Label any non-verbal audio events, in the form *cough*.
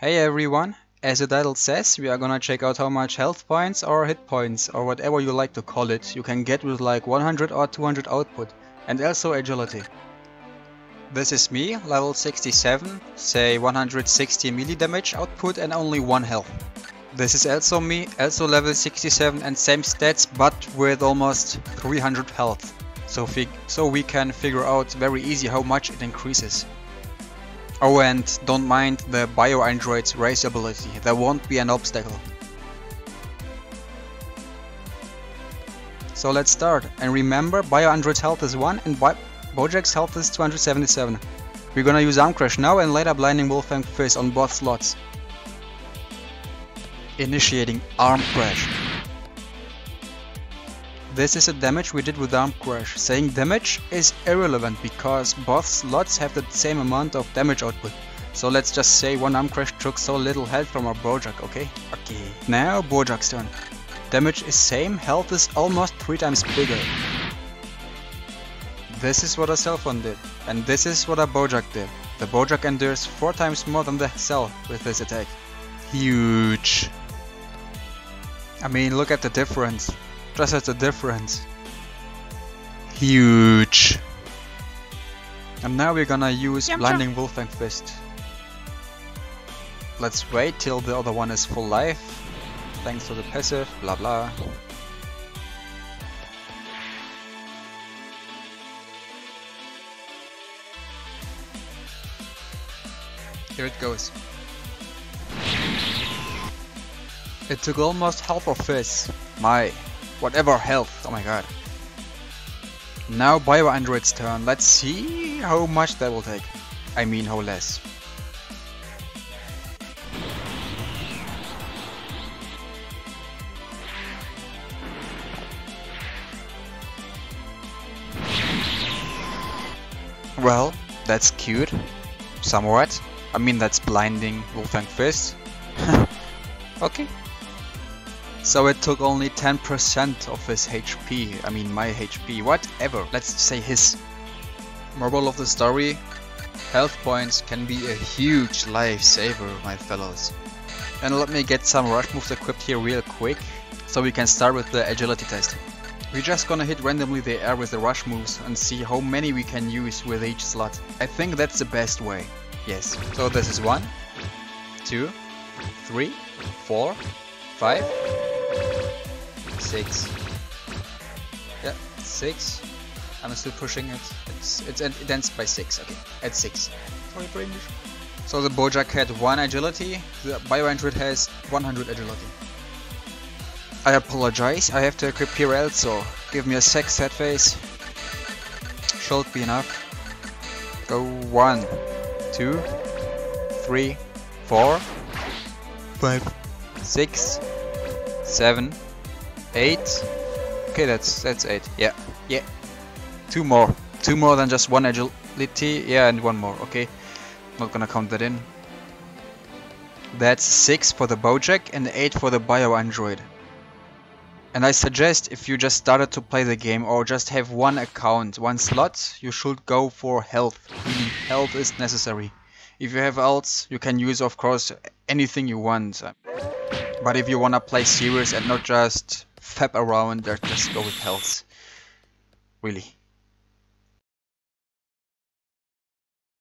Hey everyone, as the title says, we are gonna check out how much health points or hit points or whatever you like to call it you can get with like 100 or 200 output and also agility. This is me, level 67, say 160 melee damage output and only 1 health. This is also me, also level 67 and same stats but with almost 300 health. So, so we can figure out very easy how much it increases. Oh and don't mind the bio android's race ability, there won't be an obstacle. So let's start, and remember bio android's health is 1 and Bo Bojack's health is 277. We're gonna use Arm Crash now and later Blinding Wolfang Fist on both slots. Initiating Arm Crash. This is a damage we did with Arm Crash. Saying damage is irrelevant because both slots have the same amount of damage output. So let's just say one Arm Crash took so little health from our Bojack, okay? Okay. Now Bojack's turn. Damage is same, health is almost 3 times bigger. This is what a cell phone did, and this is what a Bojack did. The Bojack endures 4 times more than the cell with this attack. Huge. I mean, look at the difference. Just as a difference. Huge. And now we're gonna use jump, Blinding jump. Wolfang Fist. Let's wait till the other one is full life. Thanks to the passive, blah blah. Here it goes. It took almost half of this. My whatever health. Oh my god. Now Bio Android's turn. Let's see how much that will take. I mean how less. Well, that's cute. Somewhat. I mean that's blinding Wolfang Fist. *laughs* okay. So it took only 10% of his HP, I mean my HP, whatever, let's say his. Moral of the story, health points can be a huge lifesaver my fellows. And let me get some rush moves equipped here real quick, so we can start with the agility test. We're just gonna hit randomly the air with the rush moves and see how many we can use with each slot. I think that's the best way. Yes. So this is one, two, three, four, five, six. Yeah, six. I'm still pushing it. It's it's it ends by six. Okay, at six. Sorry for English. So the Bojack had one agility. The Bio Android has 100 agility. I apologize. I have to equip Pirel, so give me a sec set phase. Should be enough. Go one, two, three, four, five, six, seven, eight. Okay, that's that's eight. Yeah, yeah. Two more. Two more than just one agility. Yeah, and one more. Okay, not gonna count that in. That's six for the Bojack and eight for the Bio Android. And I suggest if you just started to play the game or just have one account, one slot, you should go for health. health is necessary. If you have ults, you can use of course anything you want. But if you wanna play serious and not just fab around, there just go with health. Really.